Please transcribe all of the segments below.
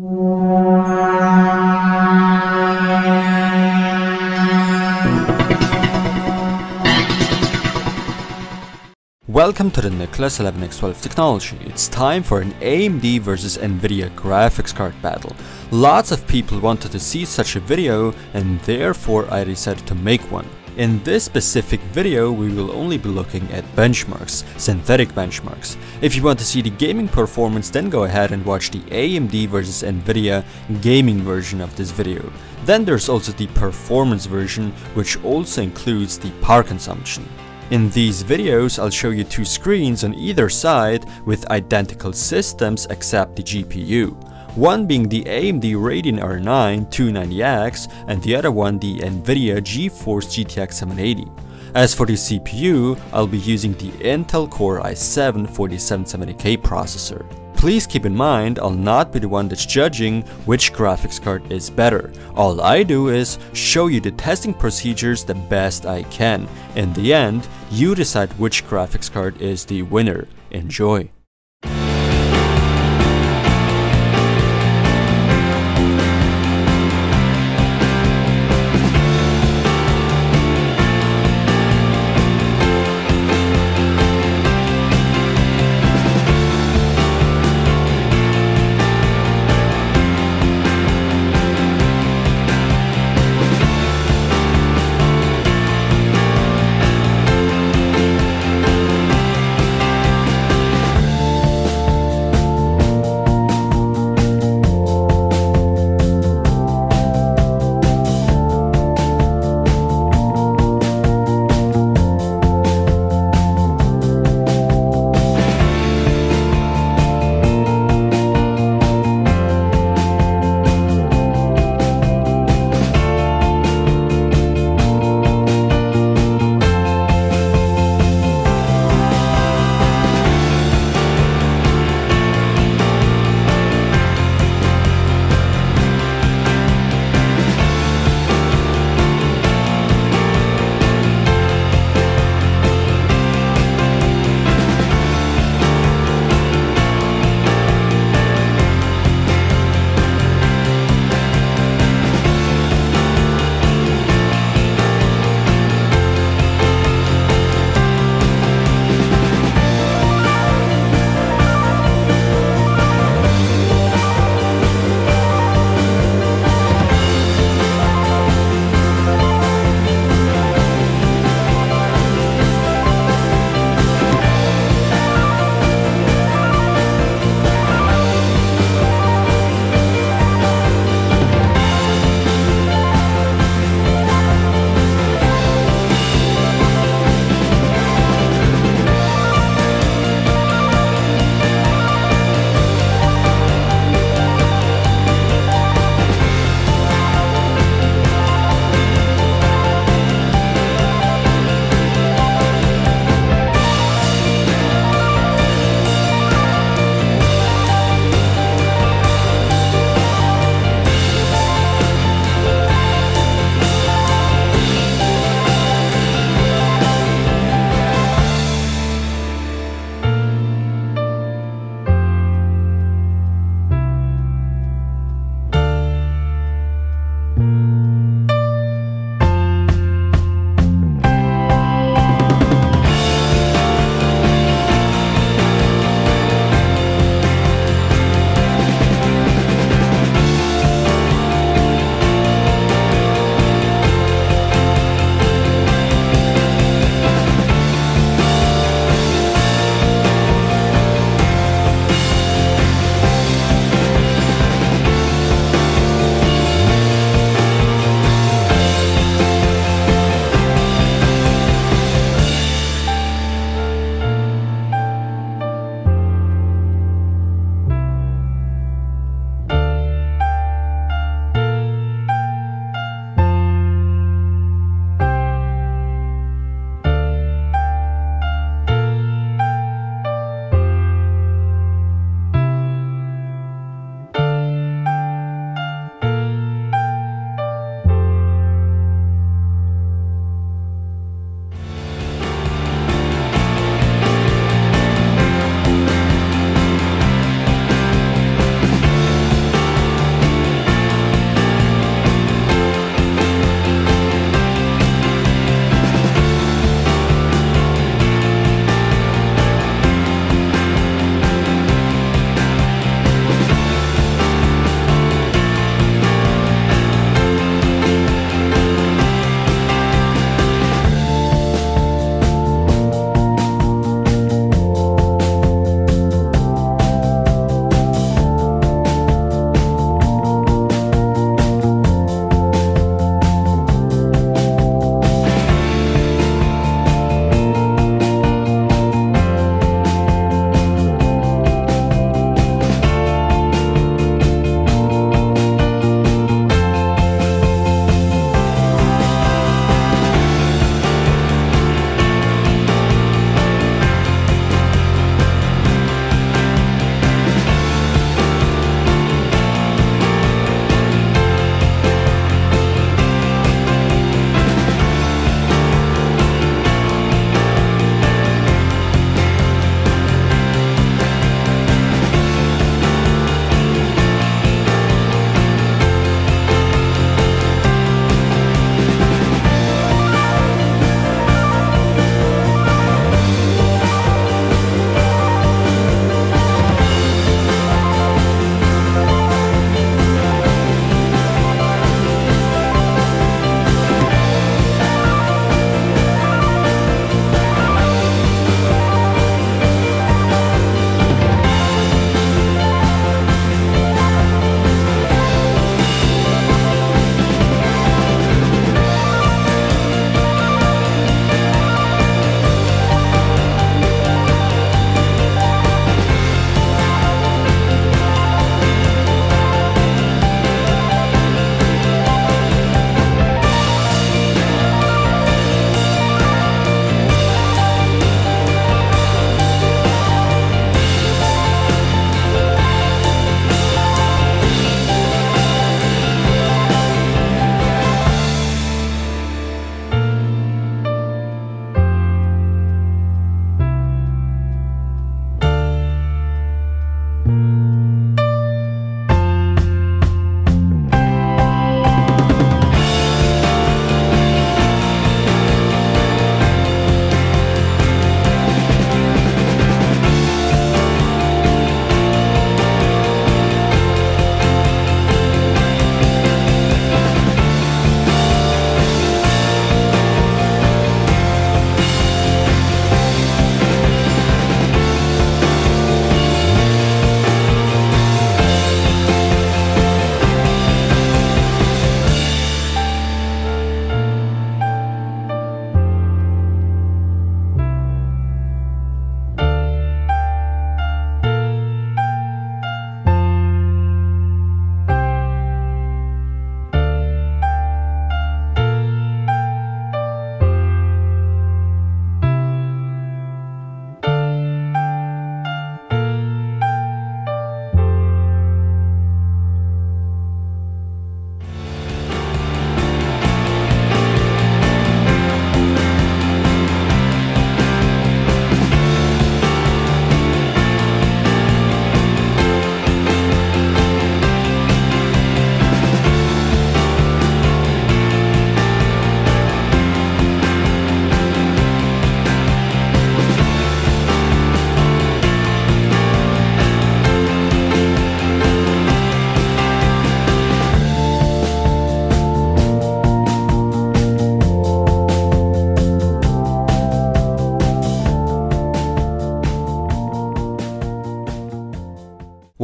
Welcome to the Nicolas 11x12 technology. It's time for an AMD versus Nvidia graphics card battle. Lots of people wanted to see such a video and therefore I decided to make one. In this specific video we will only be looking at benchmarks, synthetic benchmarks. If you want to see the gaming performance then go ahead and watch the AMD vs Nvidia gaming version of this video. Then there's also the performance version which also includes the power consumption. In these videos, I'll show you two screens on either side with identical systems except the GPU. One being the AMD Radeon R9 290X and the other one the Nvidia GeForce GTX 780. As for the CPU, I'll be using the Intel Core i7 4770K processor. Please keep in mind, I'll not be the one that's judging which graphics card is better. All I do is show you the testing procedures the best I can. In the end, you decide which graphics card is the winner. Enjoy!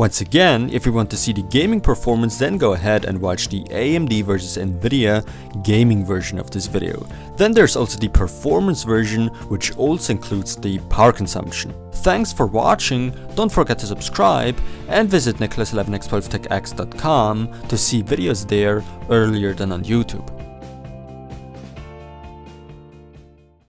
Once again, if you want to see the gaming performance then go ahead and watch the AMD versus Nvidia gaming version of this video. Then there's also the performance version which also includes the power consumption. Thanks for watching, don't forget to subscribe and visit nicolas11x12techx.com to see videos there earlier than on YouTube.